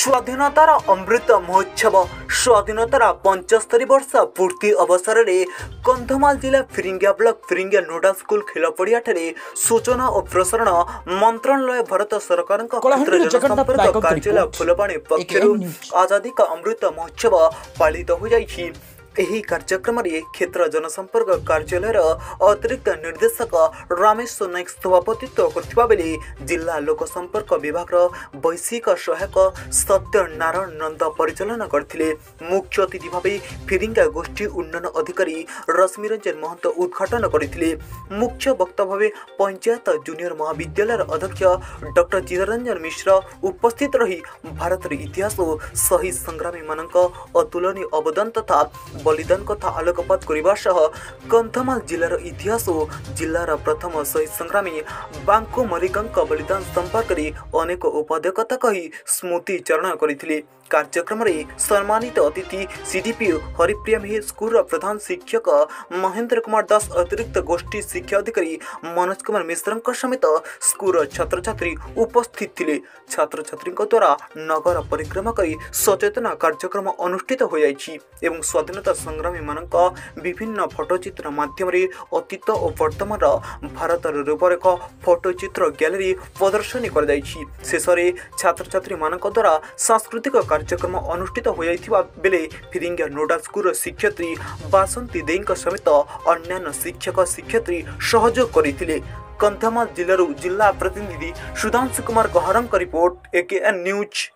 ସ୍ୱାଧୀନତାର ଅମୃତ ମହୋତ୍ସବ ସ୍ୱାଧୀନତାର ପଞ୍ଚସ୍ତରୀ ବର୍ଷ ପୂର୍ତ୍ତି ଅବସରରେ କନ୍ଧମାଳ ଜିଲ୍ଲା Phiringia block Phiringia nodal school ଖେଳ ପଡ଼ିଆଠାରେ ସୂଚନା ଓ ପ୍ରସାରଣ ମନ୍ତ୍ରଣାଳୟ ଭାରତ ସରକାରଙ୍କ କ୍ଷେତ୍ର ଜନସମ୍ପର୍କ କାର୍ଯ୍ୟାଳୟ ଫୁଲବାଣୀ ପକ୍ଷରୁ ଆଜାଦିକ ଅମୃତ ମହୋତ୍ସବ ପାଳିତ ହୋଇଯାଇଛି ଏହି କାର୍ଯ୍ୟକ୍ରମରେ କ୍ଷେତ୍ର ଜନସମ୍ପର୍କ କାର୍ଯ୍ୟାଳୟର ଅତିରିକ୍ତ ନିର୍ଦ୍ଦେଶକ ରମେଶ ନାୟକ ସଭାପତିତ୍ୱ କରୁଥିବା ବେଳେ ଜିଲ୍ଲା ଲୋକସମ୍ପର୍କ ବିଭାଗର ବୈଷୟିକ ସହାୟକ ସତ୍ୟନାରାୟଣ ନନ୍ଦ ପରିଚାଳନା କରିଥିଲେ ମୁଖ୍ୟ ଅତିଥି ଭାବେ ଫିରିଙ୍ଗା ଗୋଷ୍ଠୀ ଉନ୍ନୟନ ଅଧିକାରୀ ରଶ୍ମି ରଞ୍ଜନ ମହନ୍ତ ଉଦ୍ଘାଟନ କରିଥିଲେ ମୁଖ୍ୟ ବକ୍ତା ଭାବେ ପଞ୍ଚାୟତ ଜୁନିୟର ମହାବିଦ୍ୟାଳୟର ଅଧ୍ୟକ୍ଷ ଡକ୍ଟର ଚିତ୍ତରଞ୍ଜନ ମିଶ୍ର ଉପସ୍ଥିତ ରହି ଭାରତର ଇତିହାସ ଓ ଶହୀଦ ସଂଗ୍ରାମୀମାନଙ୍କ ଅତୁଳନୀୟ ଅବଦାନ ତଥା ବଳିଦାନ କଥା ଆଲୋକପାତ କରିବା ସହ କନ୍ଧମାଳ ଜିଲ୍ଲାର ଇତିହାସ ଓ ଜିଲ୍ଲାର ପ୍ରଥମ ଶହୀଦ ସଂଗ୍ରାମୀ ବାଙ୍କୁ ମଲ୍ଲିକଙ୍କ ବଳିଦାନ ସମ୍ପର୍କରେ ଅନେକ ଉପଦେକତା କହି ସ୍ମୃତି ଚାରଣ କରିଥିଲେ କାର୍ଯ୍ୟକ୍ରମରେ ସମ୍ମାନିତ ଅତିଥି ସିଡିପିଓ ହରିପ୍ରିୟ ମିହିର ସ୍କୁଲର ପ୍ରଧାନ ଶିକ୍ଷକ ମହେନ୍ଦ୍ର କୁମାର ଦାସ ଅତିରିକ୍ତ ଗୋଷ୍ଠୀ ଶିକ୍ଷାଧିକାରୀ ମନୋଜ କୁମାର ମିଶ୍ରଙ୍କ ସମେତ ସ୍କୁଲର ଛାତ୍ରଛାତ୍ରୀ ଉପସ୍ଥିତ ଥିଲେ ଛାତ୍ରଛାତ୍ରୀଙ୍କ ଦ୍ୱାରା ନଗର ପରିକ୍ରମା କରି ସଚେତନ କାର୍ଯ୍ୟକ୍ରମ ଅନୁଷ୍ଠିତ ହୋଇଯାଇଛି ଏବଂ ସ୍ୱାଧୀନତା विभिन्न फोटो चितम अतीत भारत रूपरेखटो चित ग्याले प्रदर्शनी शेषर द्वारा सांस्कृतिक कार्य फिरिया नोडाल स्कुल शिक्षित बासन्ती दे समेत अन्य शिक्षक सहयोग गरि कन्धम जिल्ला जिल्ला प्रतिनिधि सुधांशु कुमार गहरमको रिपोर्ट एके न्यूज